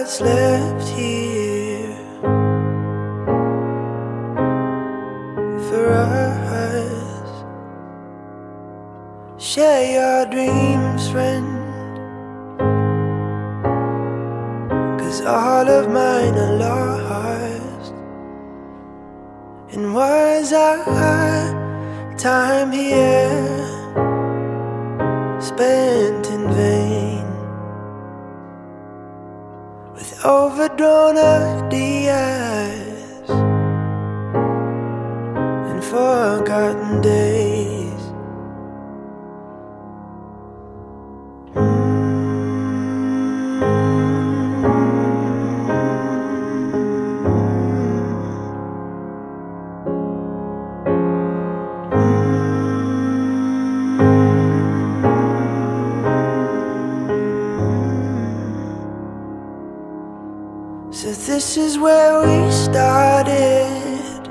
what's left here for us. Share your dreams, friend. Cause all of mine are lost. And was our time here spent in vain? Overdrawn ideas and forgotten days. So this is where we started.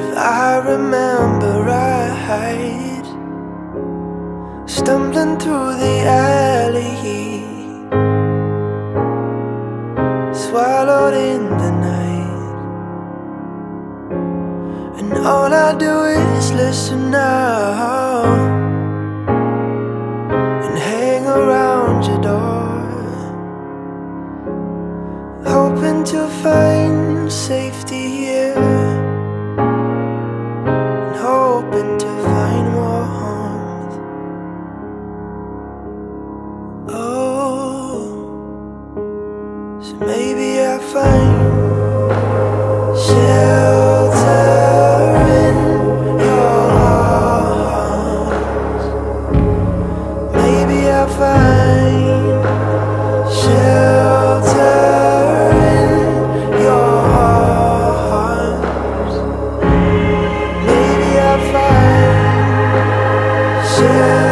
If I remember right, stumbling through the alley, swallowed in the night, and all I do is listen now to find safety here and hoping to find warmth. Oh, so maybe I find shelter arms.